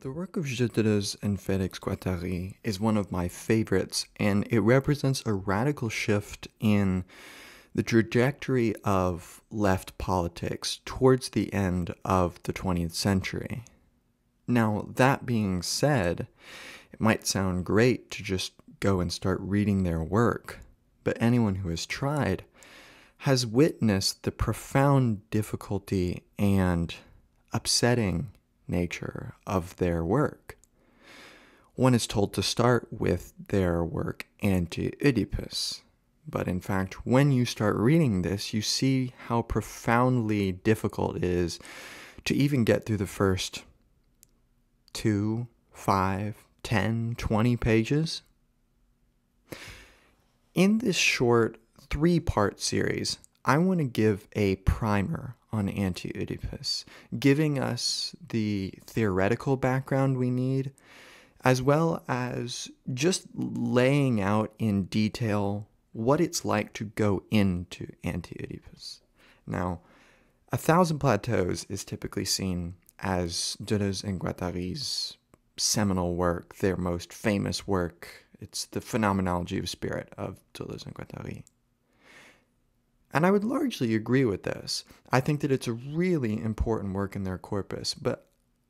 The work of Deleuze and Félix Guattari is one of my favorites, and it represents a radical shift in the trajectory of left politics towards the end of the 20th century. Now, that being said, it might sound great to just go and start reading their work, but anyone who has tried has witnessed the profound difficulty and upsetting nature of their work. One is told to start with their work Anti Oedipus, but in fact, when you start reading this, you see how profoundly difficult it is to even get through the first two, five, ten, twenty pages. In this short three part series, I want to give a primer on Anti Oedipus, giving us the theoretical background we need, as well as just laying out in detail what it's like to go into Anti Oedipus. Now, A Thousand Plateaus is typically seen as Deleuze and Guattari's seminal work, their most famous work. It's the phenomenology of spirit of Deleuze and Guattari. And I would largely agree with this. I think that it's a really important work in their corpus, but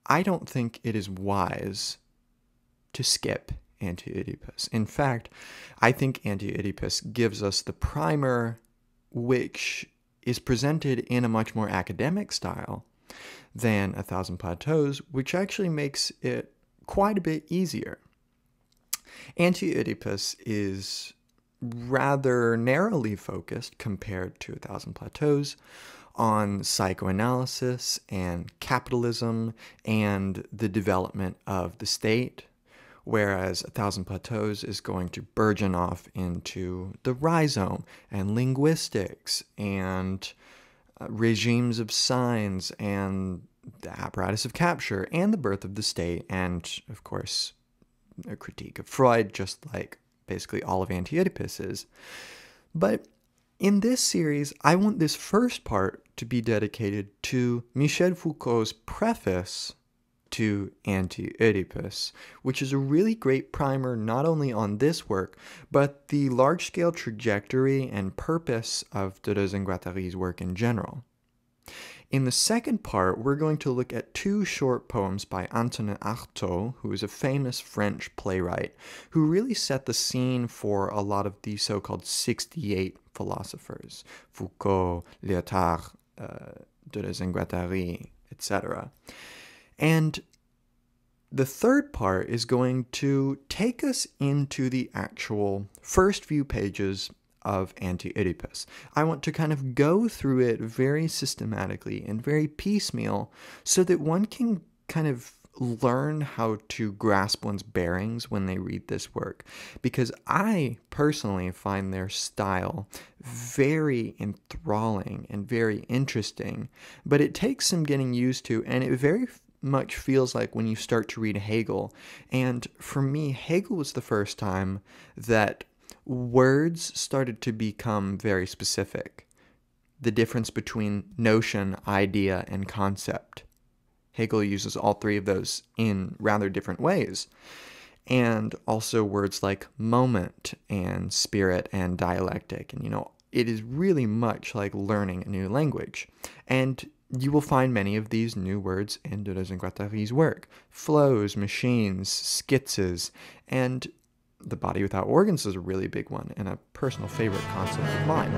I don't think it is wise to skip Anti Oedipus. In fact, I think Anti Oedipus gives us the primer, which is presented in a much more academic style than A Thousand Plateaus, which actually makes it quite a bit easier. Anti Oedipus is rather narrowly focused compared to A Thousand Plateaus on psychoanalysis and capitalism and the development of the state, whereas A Thousand Plateaus is going to burgeon off into the rhizome and linguistics and uh, regimes of signs and the apparatus of capture and the birth of the state and, of course, a critique of Freud, just like basically all of Anti Oedipus is. But in this series, I want this first part to be dedicated to Michel Foucault's preface to Anti Oedipus, which is a really great primer not only on this work, but the large scale trajectory and purpose of Deleuze and Guattari's work in general. In the second part, we're going to look at two short poems by Antonin Artaud, who is a famous French playwright, who really set the scene for a lot of the so called 68 philosophers Foucault, Lyotard, uh, Deleuze and Guattari, etc. And the third part is going to take us into the actual first few pages of Anti Oedipus. I want to kind of go through it very systematically and very piecemeal so that one can kind of learn how to grasp one's bearings when they read this work because I personally find their style very enthralling and very interesting, but it takes some getting used to and it very much feels like when you start to read Hegel. And for me, Hegel was the first time that words started to become very specific. The difference between notion, idea, and concept. Hegel uses all three of those in rather different ways. And also words like moment and spirit and dialectic. And, you know, it is really much like learning a new language. And you will find many of these new words in Deleuze and Guattari's work flows, machines, schizzes, and the body without organs is a really big one and a personal favorite concept of mine.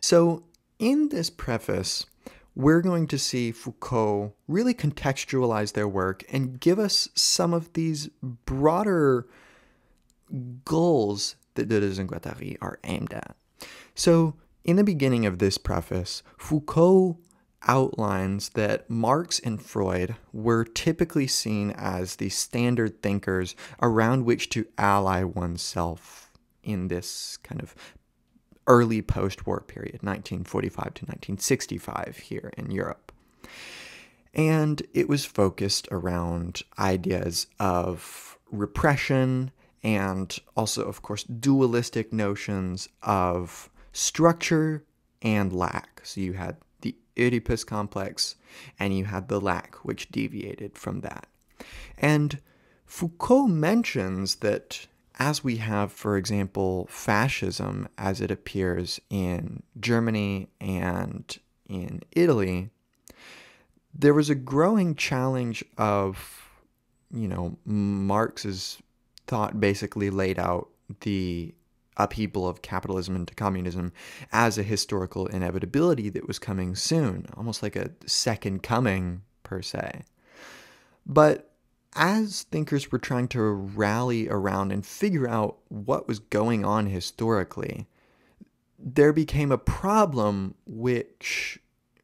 So, in this preface, we're going to see Foucault really contextualize their work and give us some of these broader goals that Deleuze and Guattari are aimed at. So, in the beginning of this preface, Foucault outlines that Marx and Freud were typically seen as the standard thinkers around which to ally oneself in this kind of early post war period, 1945 to 1965, here in Europe. And it was focused around ideas of repression and also, of course, dualistic notions of structure and lack. So you had the Oedipus complex and you had the lack, which deviated from that. And Foucault mentions that as we have, for example, fascism as it appears in Germany and in Italy, there was a growing challenge of, you know, Marx's thought basically laid out the upheaval of capitalism into communism as a historical inevitability that was coming soon, almost like a second coming per se. But as thinkers were trying to rally around and figure out what was going on historically, there became a problem which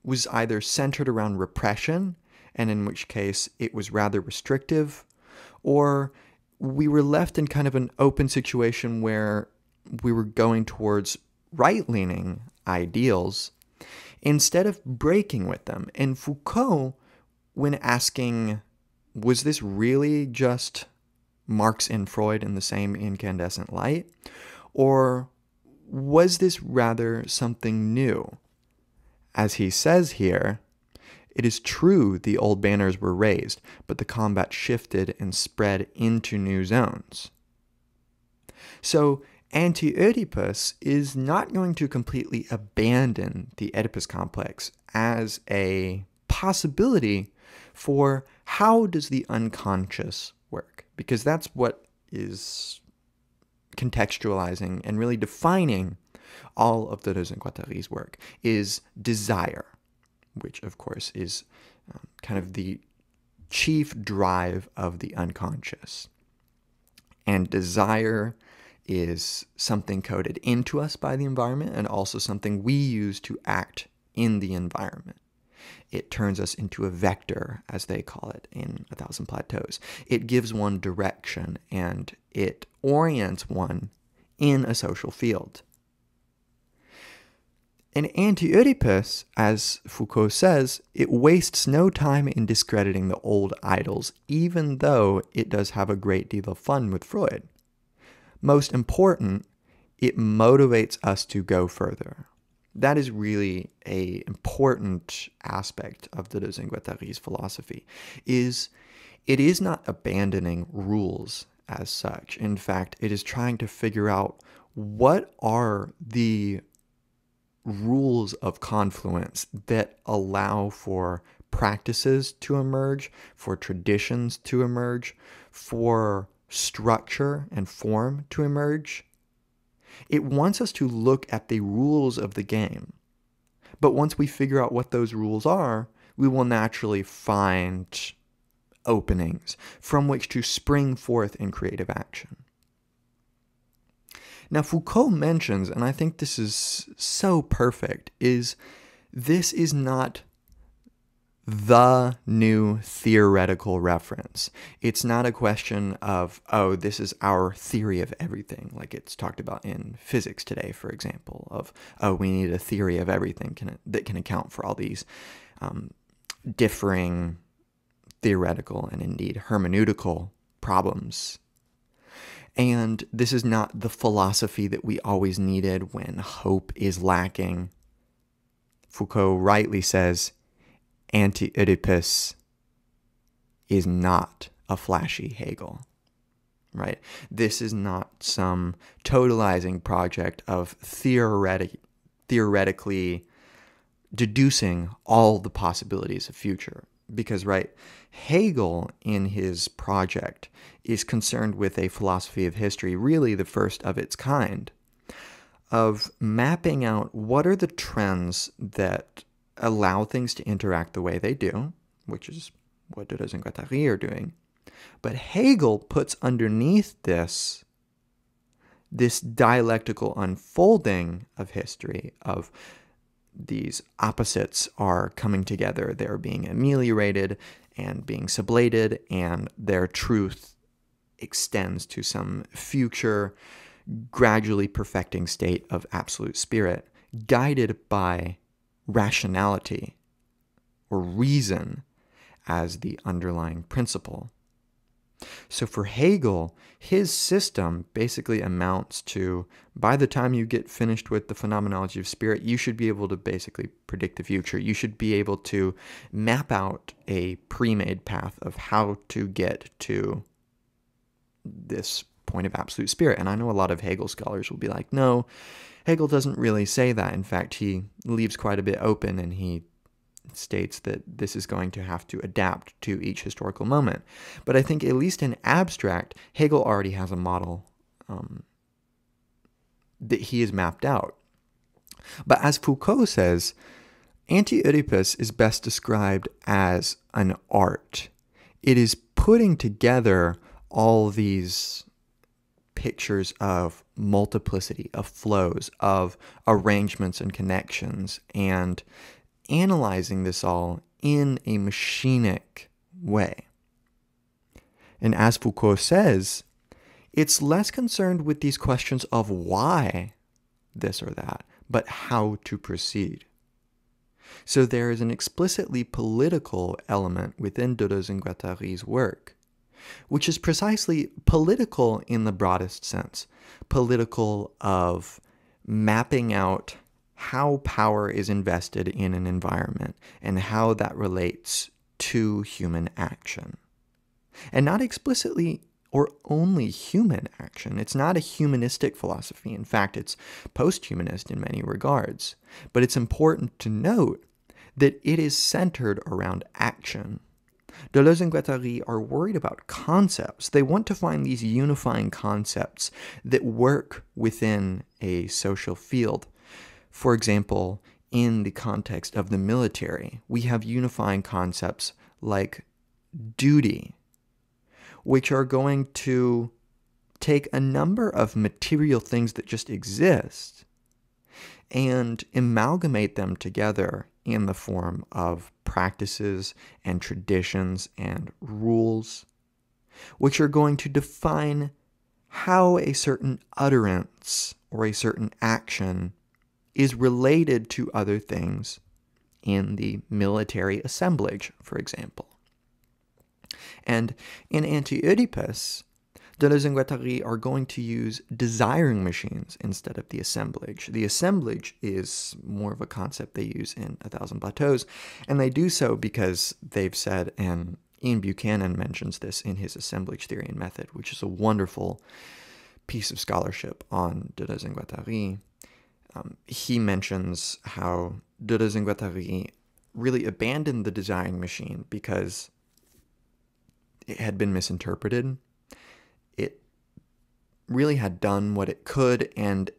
was either centered around repression, and in which case it was rather restrictive, or we were left in kind of an open situation where we were going towards right leaning ideals instead of breaking with them. And Foucault, when asking was this really just Marx and Freud in the same incandescent light? Or was this rather something new? As he says here, it is true the old banners were raised, but the combat shifted and spread into new zones. So, Anti Oedipus is not going to completely abandon the Oedipus complex as a possibility for how does the unconscious work? Because that's what is contextualizing and really defining all of Deleuze and Guattari's work is desire, which of course is um, kind of the chief drive of the unconscious. And desire is something coded into us by the environment and also something we use to act in the environment it turns us into a vector, as they call it in A Thousand Plateaus. It gives one direction and it orients one in a social field. In Anti Oedipus, as Foucault says, it wastes no time in discrediting the old idols, even though it does have a great deal of fun with Freud. Most important, it motivates us to go further that is really a important aspect of Deleuze and Guattari's philosophy is it is not abandoning rules as such. In fact, it is trying to figure out what are the rules of confluence that allow for practices to emerge, for traditions to emerge, for structure and form to emerge, it wants us to look at the rules of the game. But once we figure out what those rules are, we will naturally find openings from which to spring forth in creative action. Now, Foucault mentions, and I think this is so perfect, is this is not the new theoretical reference. It's not a question of, oh, this is our theory of everything, like it's talked about in physics today, for example, of, oh, we need a theory of everything can, that can account for all these um, differing theoretical and indeed hermeneutical problems. And this is not the philosophy that we always needed when hope is lacking. Foucault rightly says, anti Oedipus is not a flashy Hegel, right? This is not some totalizing project of theoretic, theoretically deducing all the possibilities of future. Because, right, Hegel in his project is concerned with a philosophy of history, really the first of its kind, of mapping out what are the trends that allow things to interact the way they do, which is what Deleuze and Guattari are doing. But Hegel puts underneath this this dialectical unfolding of history of these opposites are coming together, they're being ameliorated and being sublated, and their truth extends to some future, gradually perfecting state of absolute spirit, guided by rationality or reason as the underlying principle. So for Hegel, his system basically amounts to by the time you get finished with the phenomenology of spirit, you should be able to basically predict the future. You should be able to map out a pre made path of how to get to this point of absolute spirit. And I know a lot of Hegel scholars will be like, no, Hegel doesn't really say that. In fact, he leaves quite a bit open and he states that this is going to have to adapt to each historical moment. But I think, at least in abstract, Hegel already has a model um, that he has mapped out. But as Foucault says, Anti Oedipus is best described as an art. It is putting together all these pictures of multiplicity, of flows, of arrangements and connections, and analyzing this all in a machinic way. And as Foucault says, it's less concerned with these questions of why this or that, but how to proceed. So there is an explicitly political element within Deleuze and Guattari's work, which is precisely political in the broadest sense, political of mapping out how power is invested in an environment and how that relates to human action. And not explicitly or only human action. It's not a humanistic philosophy. In fact, it's post humanist in many regards. But it's important to note that it is centered around action. Deleuze and Guattari are worried about concepts. They want to find these unifying concepts that work within a social field for example, in the context of the military, we have unifying concepts like duty, which are going to take a number of material things that just exist and amalgamate them together in the form of practices and traditions and rules, which are going to define how a certain utterance or a certain action is related to other things in the military assemblage, for example. And in Anti Oedipus, Deleuze and Guattari are going to use desiring machines instead of the assemblage. The assemblage is more of a concept they use in A Thousand Plateaus, and they do so because they've said, and Ian Buchanan mentions this in his assemblage theory and method, which is a wonderful piece of scholarship on Deleuze and Guattari, um, he mentions how Deleuze and Guattari really abandoned the desiring machine because it had been misinterpreted. Really had done what it could, and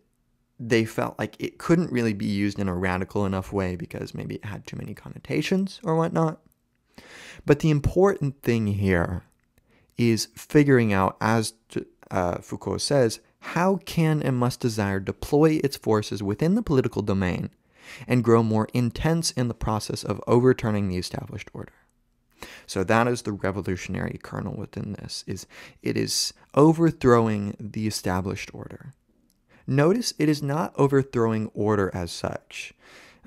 they felt like it couldn't really be used in a radical enough way because maybe it had too many connotations or whatnot. But the important thing here is figuring out, as uh, Foucault says, how can and must desire deploy its forces within the political domain and grow more intense in the process of overturning the established order? So that is the revolutionary kernel within this is it is overthrowing the established order. Notice it is not overthrowing order as such.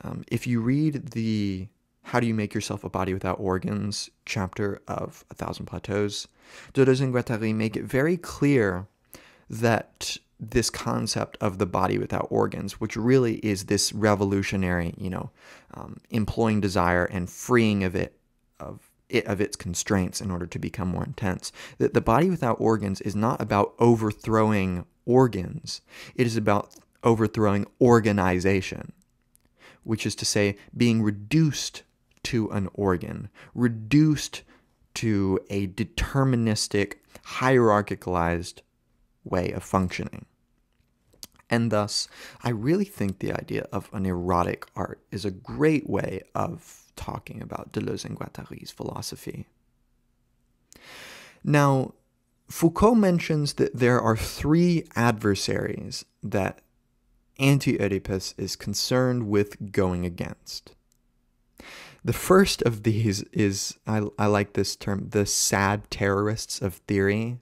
Um, if you read the How Do You Make Yourself a Body Without Organs chapter of A Thousand Plateaus, Deleuze and Guattari make it very clear that this concept of the body without organs, which really is this revolutionary, you know, um, employing desire and freeing of it of it of its constraints in order to become more intense. That the body without organs is not about overthrowing organs; it is about overthrowing organization, which is to say, being reduced to an organ, reduced to a deterministic, hierarchicalized way of functioning. And thus, I really think the idea of an erotic art is a great way of talking about Deleuze and Guattari's philosophy. Now, Foucault mentions that there are three adversaries that Anti Oedipus is concerned with going against. The first of these is, I, I like this term, the sad terrorists of theory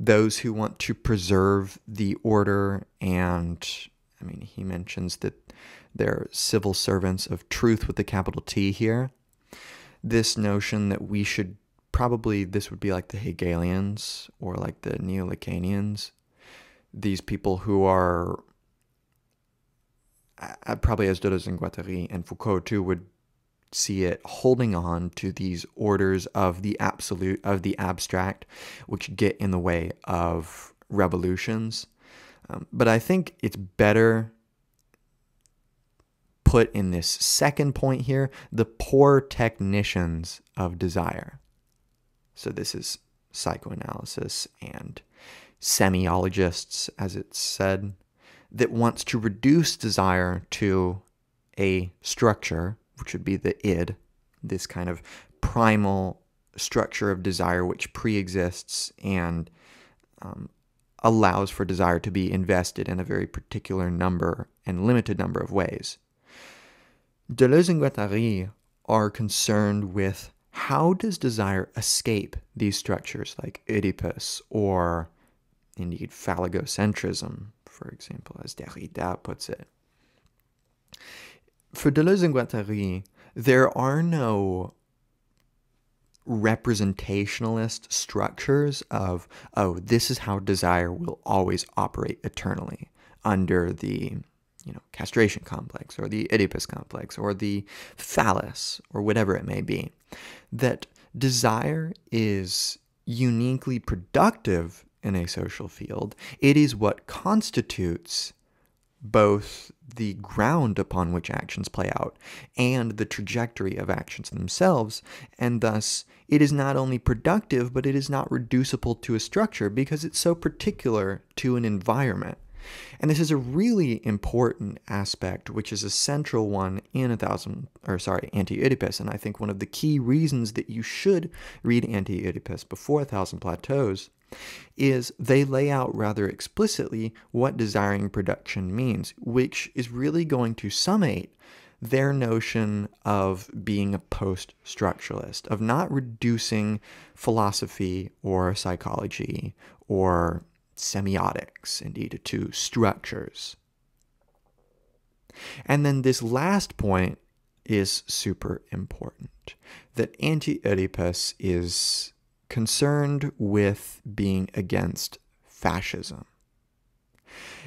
those who want to preserve the order and I mean he mentions that they're civil servants of truth with the capital T here. This notion that we should probably this would be like the Hegelians or like the Neo-Lacanians. These people who are probably as Deleuze and Guattari and Foucault too would see it holding on to these orders of the absolute, of the abstract, which get in the way of revolutions. Um, but I think it's better put in this second point here the poor technicians of desire. So this is psychoanalysis and semiologists, as it's said, that wants to reduce desire to a structure which would be the id, this kind of primal structure of desire which pre-exists and um, allows for desire to be invested in a very particular number and limited number of ways. Deleuze and Guattari are concerned with how does desire escape these structures like Oedipus or indeed phallogocentrism, for example, as Derrida puts it. For Deleuze and Guattari, there are no representationalist structures of, oh, this is how desire will always operate eternally under the you know, castration complex or the Oedipus complex or the phallus or whatever it may be. That desire is uniquely productive in a social field. It is what constitutes both the ground upon which actions play out and the trajectory of actions themselves, and thus it is not only productive, but it is not reducible to a structure because it's so particular to an environment. And this is a really important aspect, which is a central one in a thousand, or sorry, Anti-Oedipus, and I think one of the key reasons that you should read Anti-Oedipus before A Thousand Plateaus is they lay out rather explicitly what desiring production means, which is really going to summate their notion of being a post structuralist, of not reducing philosophy or psychology or semiotics, indeed, to structures. And then this last point is super important that anti Oedipus is concerned with being against fascism.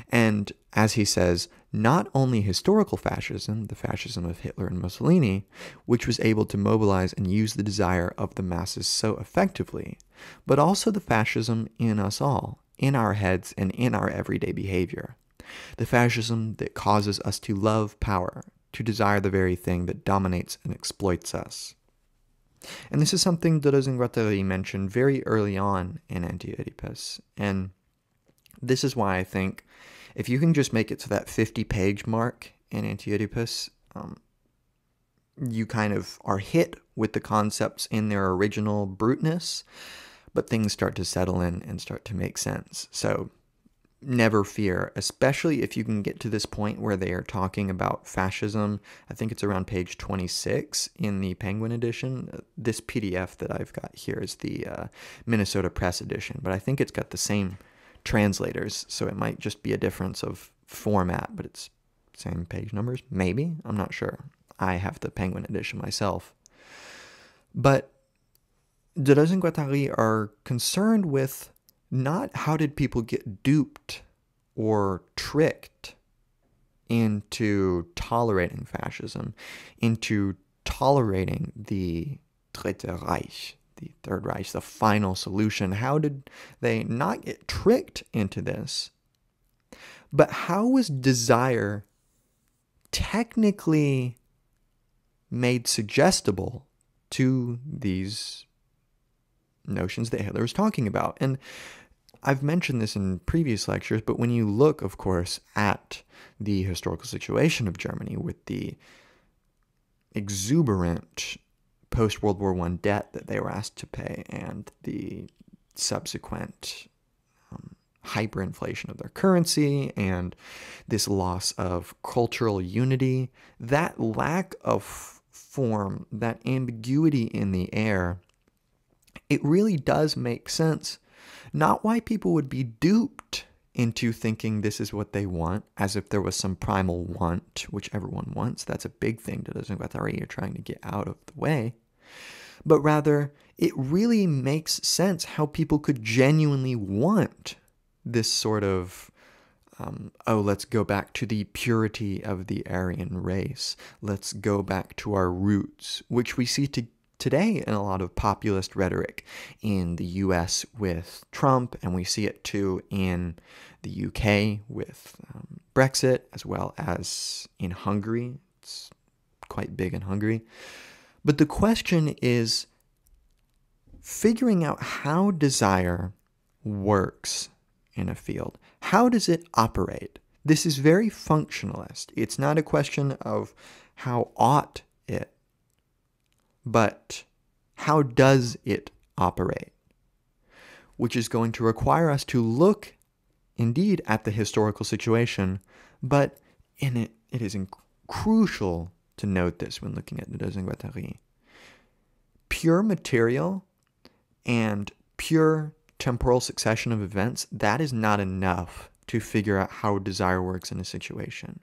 And as he says, not only historical fascism, the fascism of Hitler and Mussolini, which was able to mobilize and use the desire of the masses so effectively, but also the fascism in us all, in our heads and in our everyday behavior. The fascism that causes us to love power, to desire the very thing that dominates and exploits us. And this is something Deleuze and Guattari mentioned very early on in Anti-Oedipus. And this is why I think if you can just make it to that 50 page mark in Anti-Oedipus, um, you kind of are hit with the concepts in their original bruteness, but things start to settle in and start to make sense. So never fear, especially if you can get to this point where they are talking about fascism. I think it's around page 26 in the Penguin edition. This PDF that I've got here is the uh, Minnesota Press edition, but I think it's got the same translators, so it might just be a difference of format, but it's same page numbers, maybe. I'm not sure. I have the Penguin edition myself. But Deleuze and Guattari are concerned with not how did people get duped or tricked into tolerating fascism, into tolerating the Dritte Reich, the Third Reich, the final solution. How did they not get tricked into this? But how was desire technically made suggestible to these notions that Hitler was talking about? And I've mentioned this in previous lectures, but when you look, of course, at the historical situation of Germany with the exuberant post World War I debt that they were asked to pay and the subsequent um, hyperinflation of their currency and this loss of cultural unity, that lack of form, that ambiguity in the air, it really does make sense not why people would be duped into thinking this is what they want, as if there was some primal want, which everyone wants. That's a big thing to Guattari you're trying to get out of the way. but rather it really makes sense how people could genuinely want this sort of um, oh, let's go back to the purity of the Aryan race. Let's go back to our roots, which we see to, today in a lot of populist rhetoric in the US with Trump, and we see it too in the UK with um, Brexit, as well as in Hungary. It's quite big in Hungary. But the question is figuring out how desire works in a field. How does it operate? This is very functionalist. It's not a question of how ought but how does it operate? Which is going to require us to look indeed at the historical situation, but in it, it is crucial to note this when looking at the Deux Pure material and pure temporal succession of events, that is not enough to figure out how desire works in a situation.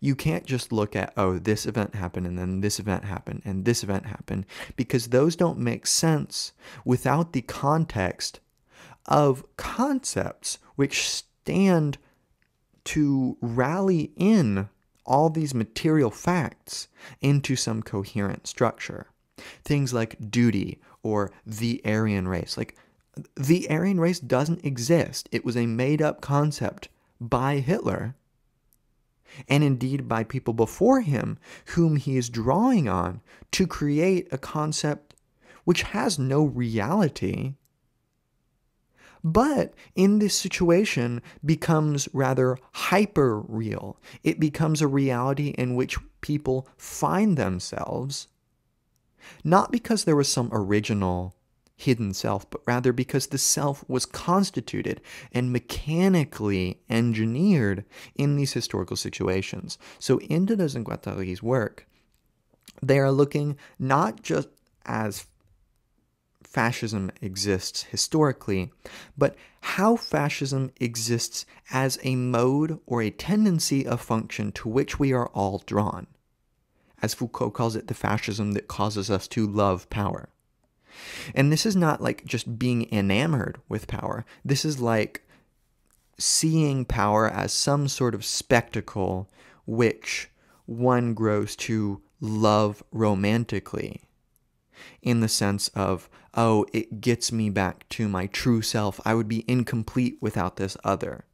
You can't just look at, oh, this event happened and then this event happened and this event happened, because those don't make sense without the context of concepts which stand to rally in all these material facts into some coherent structure. Things like duty or the Aryan race. Like, the Aryan race doesn't exist. It was a made up concept by Hitler and indeed by people before him whom he is drawing on to create a concept which has no reality but in this situation becomes rather hyper real. It becomes a reality in which people find themselves, not because there was some original hidden self, but rather because the self was constituted and mechanically engineered in these historical situations. So in Deleuze and Guattari's work, they are looking not just as fascism exists historically, but how fascism exists as a mode or a tendency of function to which we are all drawn. As Foucault calls it, the fascism that causes us to love power. And this is not like just being enamored with power. This is like seeing power as some sort of spectacle which one grows to love romantically in the sense of, oh, it gets me back to my true self. I would be incomplete without this other.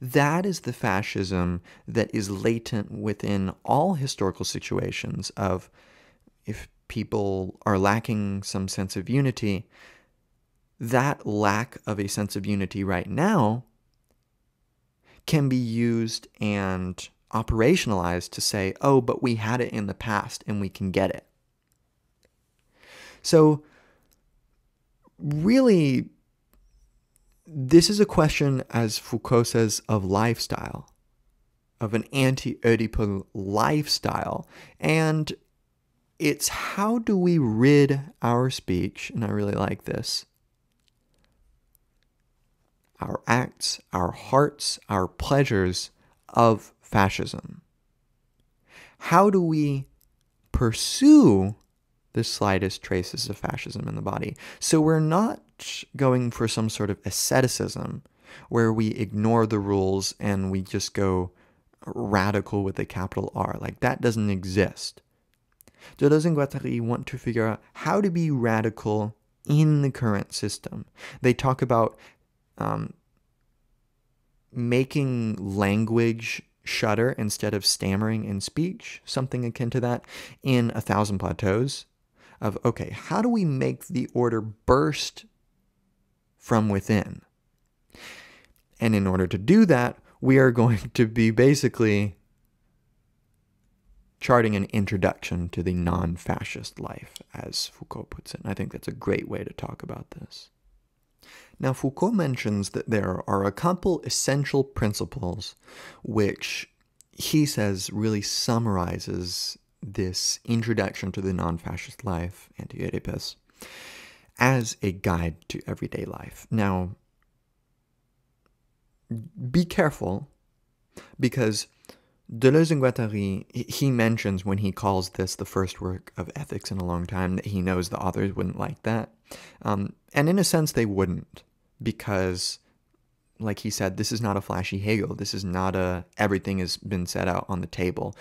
That is the fascism that is latent within all historical situations of if people are lacking some sense of unity, that lack of a sense of unity right now can be used and operationalized to say, oh, but we had it in the past and we can get it. So, really, this is a question, as Foucault says, of lifestyle, of an anti Oedipal lifestyle. And it's how do we rid our speech, and I really like this, our acts, our hearts, our pleasures of fascism? How do we pursue the slightest traces of fascism in the body. So we're not going for some sort of asceticism where we ignore the rules and we just go radical with a capital R. Like that doesn't exist. Deleuze and Guattari want to figure out how to be radical in the current system. They talk about um, making language shudder instead of stammering in speech, something akin to that, in A Thousand Plateaus of, okay, how do we make the order burst from within? And in order to do that, we are going to be basically charting an introduction to the non fascist life, as Foucault puts it. And I think that's a great way to talk about this. Now, Foucault mentions that there are a couple essential principles which he says really summarizes this introduction to the non fascist life, Anti Oedipus, as a guide to everyday life. Now, be careful because Deleuze and Guattari, he mentions when he calls this the first work of ethics in a long time that he knows the authors wouldn't like that. Um, and in a sense, they wouldn't, because, like he said, this is not a flashy Hegel. This is not a everything has been set out on the table.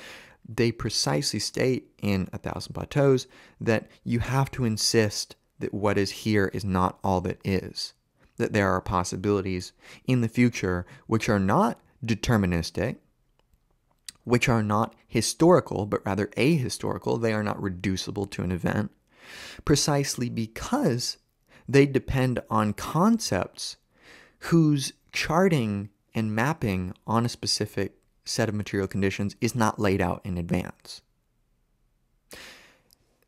They precisely state in A Thousand Plateaus that you have to insist that what is here is not all that is, that there are possibilities in the future which are not deterministic which are not historical, but rather ahistorical. They are not reducible to an event, precisely because they depend on concepts whose charting and mapping on a specific set of material conditions is not laid out in advance.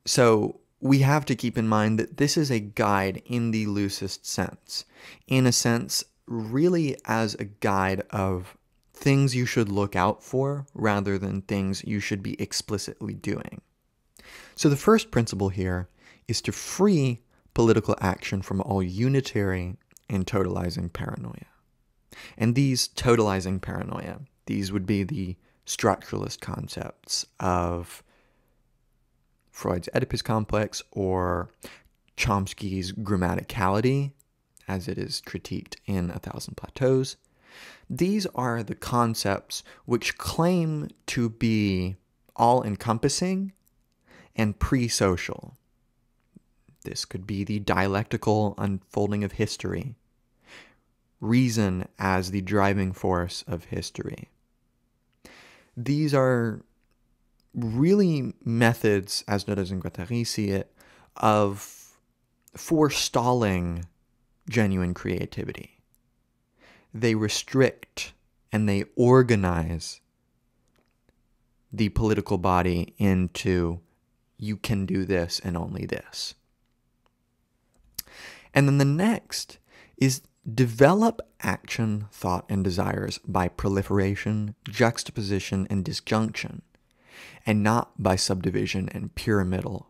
So we have to keep in mind that this is a guide in the loosest sense, in a sense, really as a guide of things you should look out for rather than things you should be explicitly doing. So the first principle here is to free political action from all unitary and totalizing paranoia. And these totalizing paranoia, these would be the structuralist concepts of Freud's Oedipus complex or Chomsky's grammaticality, as it is critiqued in A Thousand Plateaus, these are the concepts which claim to be all encompassing and pre social. This could be the dialectical unfolding of history, reason as the driving force of history. These are really methods, as Deleuze and Guattari see it, of forestalling genuine creativity they restrict and they organize the political body into you can do this and only this. And then the next is develop action, thought, and desires by proliferation, juxtaposition, and disjunction, and not by subdivision and pyramidal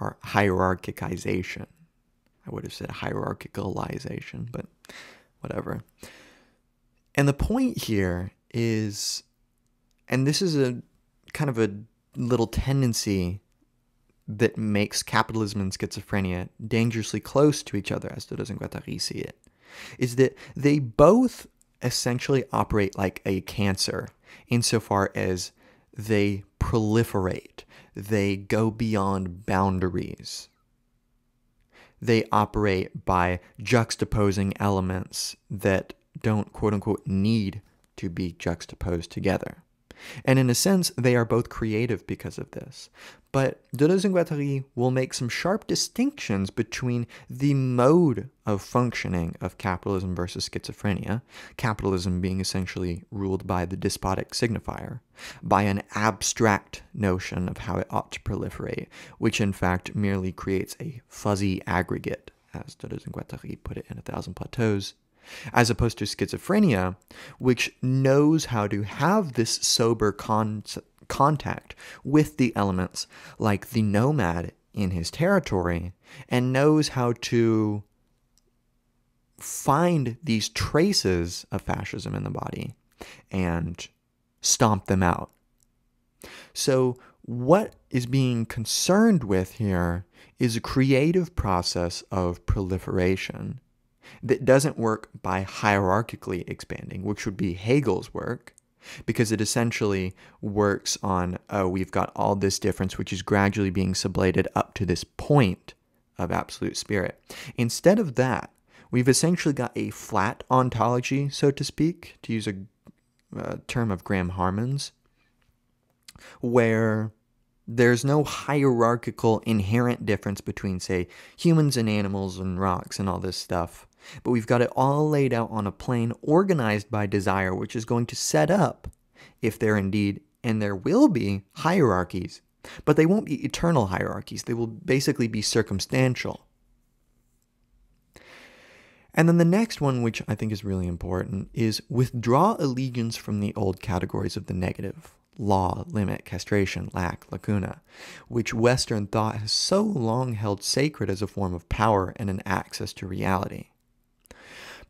hierarchicization. I would have said hierarchicalization, but whatever. And the point here is, and this is a kind of a little tendency that makes capitalism and schizophrenia dangerously close to each other, as Deleuze and Guattari see it, is that they both essentially operate like a cancer insofar as they proliferate, they go beyond boundaries. They operate by juxtaposing elements that don't quote unquote need to be juxtaposed together. And in a sense, they are both creative because of this. But Deleuze and Guattari will make some sharp distinctions between the mode of functioning of capitalism versus schizophrenia, capitalism being essentially ruled by the despotic signifier, by an abstract notion of how it ought to proliferate, which in fact merely creates a fuzzy aggregate, as Deleuze and Guattari put it in A Thousand Plateaus, as opposed to schizophrenia, which knows how to have this sober con- contact with the elements like the nomad in his territory and knows how to find these traces of fascism in the body and stomp them out. So, what is being concerned with here is a creative process of proliferation that doesn't work by hierarchically expanding, which would be Hegel's work, because it essentially works on, oh, we've got all this difference, which is gradually being sublated up to this point of absolute spirit. Instead of that, we've essentially got a flat ontology, so to speak, to use a, a term of Graham Harman's, where there's no hierarchical inherent difference between, say, humans and animals and rocks and all this stuff. But we've got it all laid out on a plane organized by desire, which is going to set up, if there indeed, and there will be, hierarchies. But they won't be eternal hierarchies, they will basically be circumstantial. And then the next one, which I think is really important, is withdraw allegiance from the old categories of the negative law, limit, castration, lack, lacuna, which Western thought has so long held sacred as a form of power and an access to reality.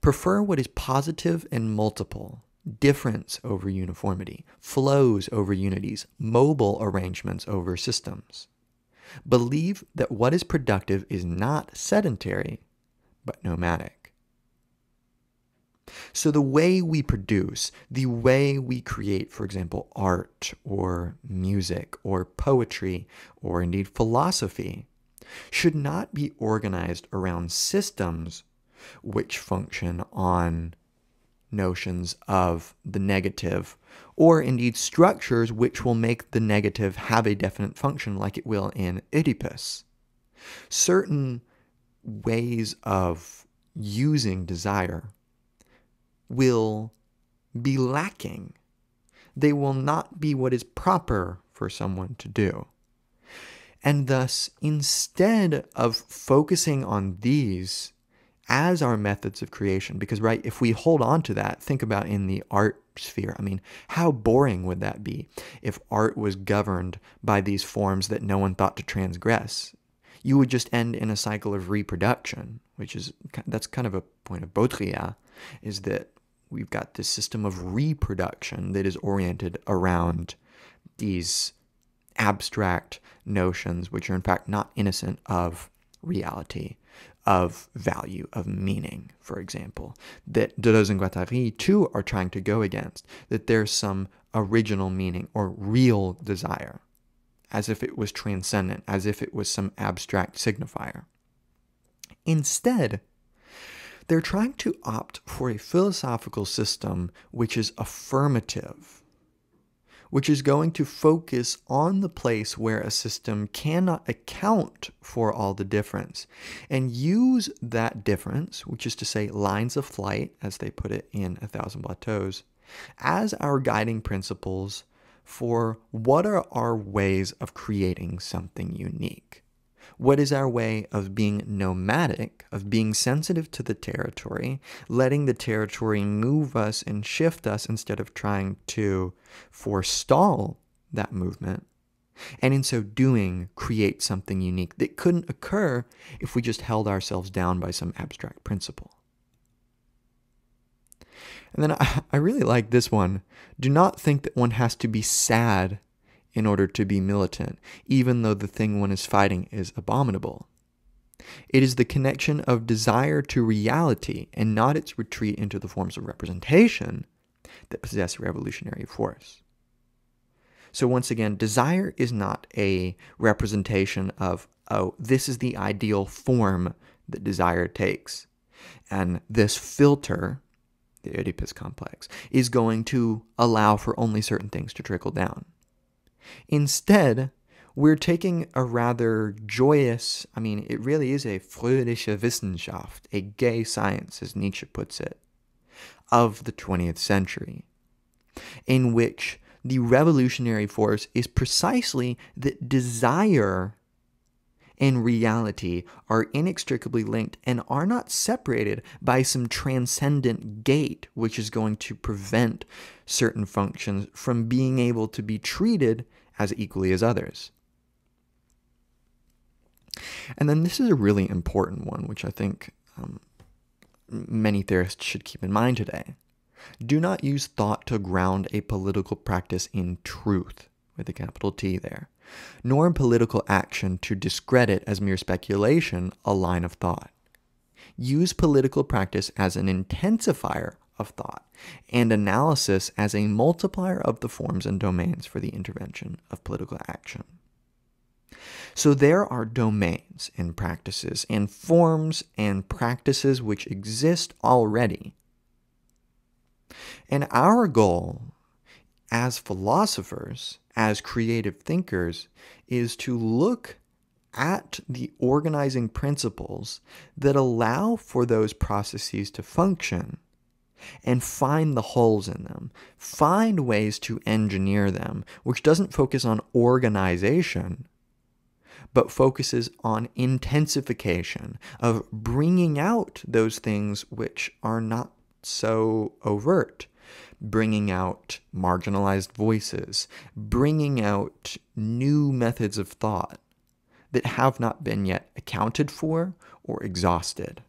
Prefer what is positive and multiple difference over uniformity, flows over unities, mobile arrangements over systems. Believe that what is productive is not sedentary, but nomadic. So, the way we produce, the way we create, for example, art or music or poetry or indeed philosophy, should not be organized around systems which function on notions of the negative, or indeed structures which will make the negative have a definite function, like it will in Oedipus. Certain ways of using desire will be lacking. They will not be what is proper for someone to do. And thus, instead of focusing on these as our methods of creation, because, right, if we hold on to that, think about in the art sphere. I mean, how boring would that be if art was governed by these forms that no one thought to transgress? You would just end in a cycle of reproduction, which is that's kind of a point of Baudrillard, is that we've got this system of reproduction that is oriented around these abstract notions, which are in fact not innocent of reality, of value, of meaning, for example, that Deleuze and Guattari too are trying to go against, that there's some original meaning or real desire, as if it was transcendent, as if it was some abstract signifier. Instead, they're trying to opt for a philosophical system which is affirmative, which is going to focus on the place where a system cannot account for all the difference and use that difference, which is to say lines of flight, as they put it in A Thousand Plateaus, as our guiding principles for what are our ways of creating something unique. What is our way of being nomadic, of being sensitive to the territory, letting the territory move us and shift us instead of trying to forestall that movement? And in so doing, create something unique that couldn't occur if we just held ourselves down by some abstract principle. And then I, I really like this one. Do not think that one has to be sad in order to be militant, even though the thing one is fighting is abominable. It is the connection of desire to reality and not its retreat into the forms of representation that possess revolutionary force. So, once again, desire is not a representation of, oh, this is the ideal form that desire takes. And this filter, the Oedipus complex, is going to allow for only certain things to trickle down. Instead, we're taking a rather joyous, I mean, it really is a fröhliche Wissenschaft, a gay science, as Nietzsche puts it, of the 20th century, in which the revolutionary force is precisely that desire and reality are inextricably linked and are not separated by some transcendent gate which is going to prevent certain functions from being able to be treated as equally as others. And then this is a really important one, which I think um, many theorists should keep in mind today. Do not use thought to ground a political practice in truth, with a capital T there, nor in political action to discredit as mere speculation a line of thought. Use political practice as an intensifier of thought, and analysis as a multiplier of the forms and domains for the intervention of political action. So there are domains and practices and forms and practices which exist already. And our goal as philosophers, as creative thinkers, is to look at the organizing principles that allow for those processes to function and find the holes in them. Find ways to engineer them, which doesn't focus on organization, but focuses on intensification, of bringing out those things which are not so overt, bringing out marginalized voices, bringing out new methods of thought that have not been yet accounted for or exhausted.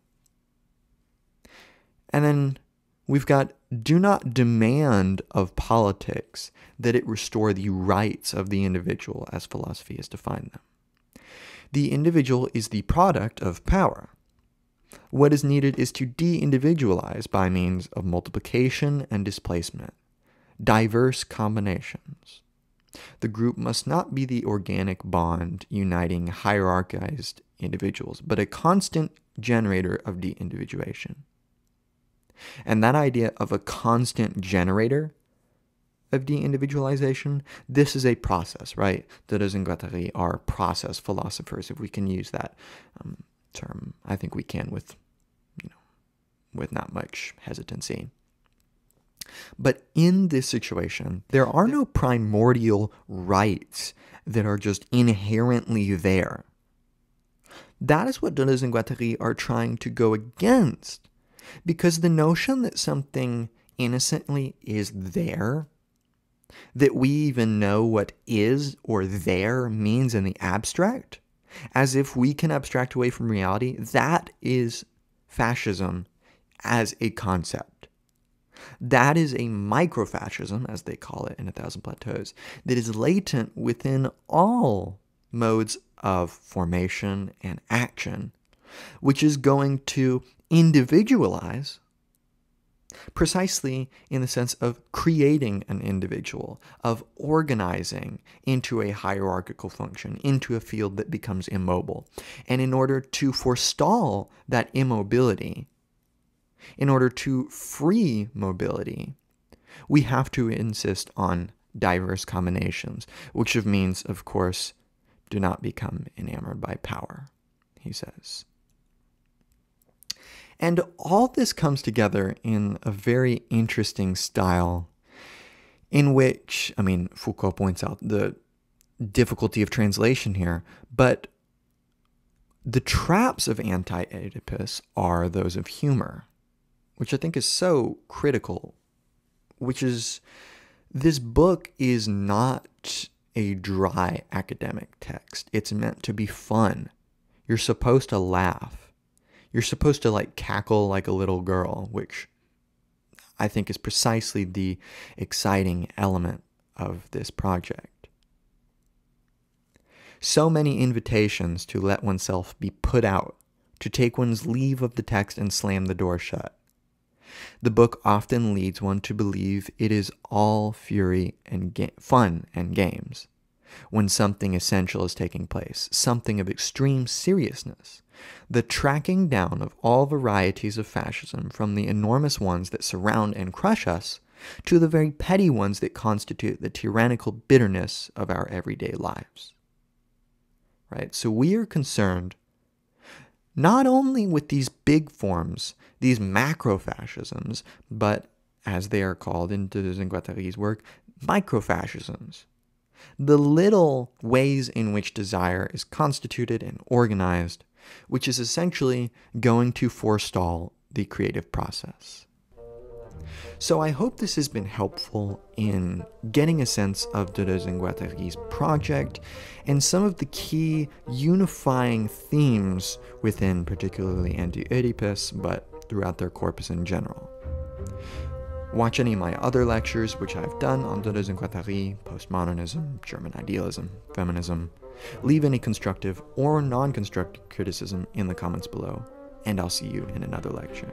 And then We've got do not demand of politics that it restore the rights of the individual as philosophy has defined them. The individual is the product of power. What is needed is to de individualize by means of multiplication and displacement, diverse combinations. The group must not be the organic bond uniting hierarchized individuals, but a constant generator of de individuation. And that idea of a constant generator of de-individualization, this is a process, right? Deleuze and Guattari are process philosophers, if we can use that um, term. I think we can with, you know, with not much hesitancy. But in this situation, there are no primordial rights that are just inherently there. That is what Deleuze and Guattari are trying to go against because the notion that something innocently is there, that we even know what is or there means in the abstract, as if we can abstract away from reality, that is fascism as a concept. That is a microfascism, as they call it in A Thousand Plateaus, that is latent within all modes of formation and action, which is going to individualize precisely in the sense of creating an individual, of organizing into a hierarchical function, into a field that becomes immobile. And in order to forestall that immobility, in order to free mobility, we have to insist on diverse combinations, which means, of course, do not become enamored by power, he says. And all this comes together in a very interesting style, in which, I mean, Foucault points out the difficulty of translation here, but the traps of anti Oedipus are those of humor, which I think is so critical, which is this book is not a dry academic text. It's meant to be fun. You're supposed to laugh you're supposed to like cackle like a little girl, which I think is precisely the exciting element of this project. So many invitations to let oneself be put out, to take one's leave of the text and slam the door shut. The book often leads one to believe it is all fury and fun and games when something essential is taking place, something of extreme seriousness. The tracking down of all varieties of fascism, from the enormous ones that surround and crush us, to the very petty ones that constitute the tyrannical bitterness of our everyday lives. Right? So we are concerned not only with these big forms, these macro fascisms, but as they are called in Deleuze and Guattari's work, microfascisms. The little ways in which desire is constituted and organized which is essentially going to forestall the creative process. So I hope this has been helpful in getting a sense of Deleuze and Guattari's project and some of the key unifying themes within particularly Anti-Oedipus, but throughout their corpus in general. Watch any of my other lectures, which I've done on Deleuze and Guattari, postmodernism, German idealism, feminism, Leave any constructive or non constructive criticism in the comments below, and I'll see you in another lecture.